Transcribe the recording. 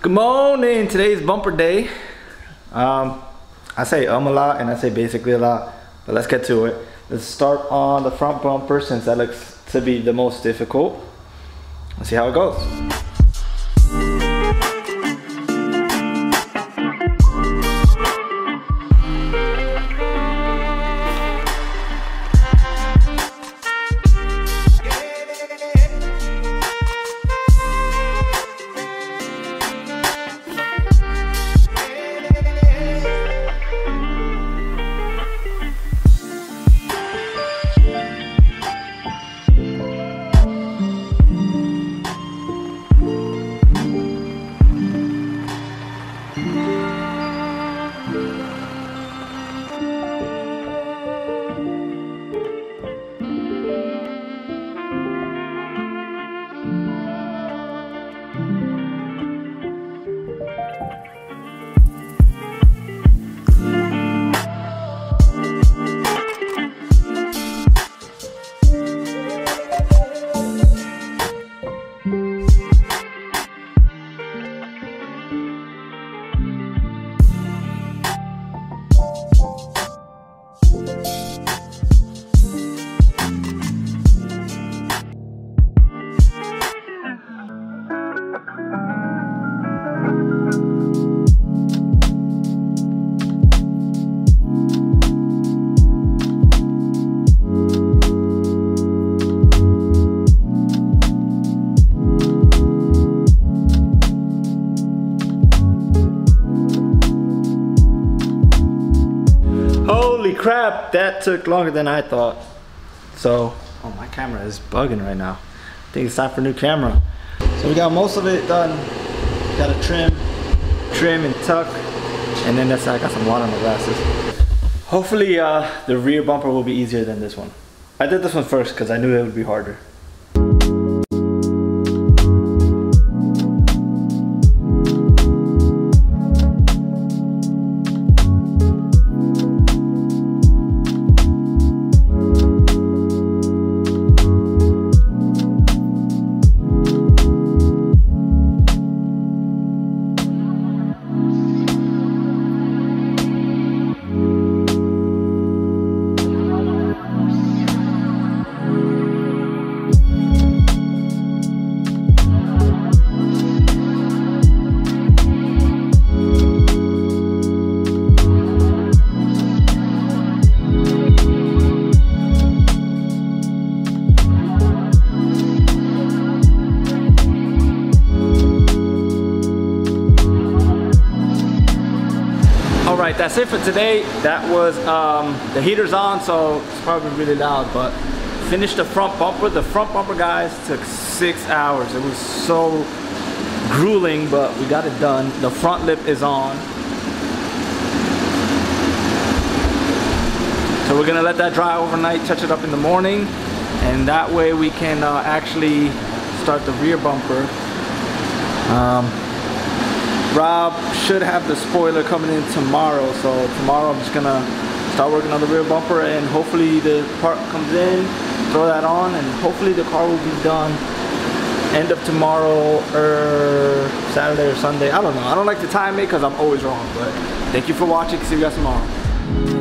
Good morning, today's bumper day. Um, I say um a lot and I say basically a lot, but let's get to it. Let's start on the front bumper since that looks to be the most difficult. Let's see how it goes. Holy crap, that took longer than I thought. So, oh my camera is bugging right now. I think it's time for a new camera. So we got most of it done. Got a trim, trim and tuck, and then that's how I got some water on my glasses. Hopefully uh, the rear bumper will be easier than this one. I did this one first because I knew it would be harder. Right, that's it for today. That was, um, the heater's on, so it's probably really loud, but finished the front bumper. The front bumper, guys, took six hours. It was so grueling, but we got it done. The front lip is on. So we're gonna let that dry overnight, touch it up in the morning, and that way we can uh, actually start the rear bumper. Um, Rob should have the spoiler coming in tomorrow, so tomorrow I'm just gonna start working on the rear bumper and hopefully the part comes in, throw that on, and hopefully the car will be done end of tomorrow or Saturday or Sunday. I don't know. I don't like to time it because I'm always wrong, but thank you for watching. See you guys tomorrow.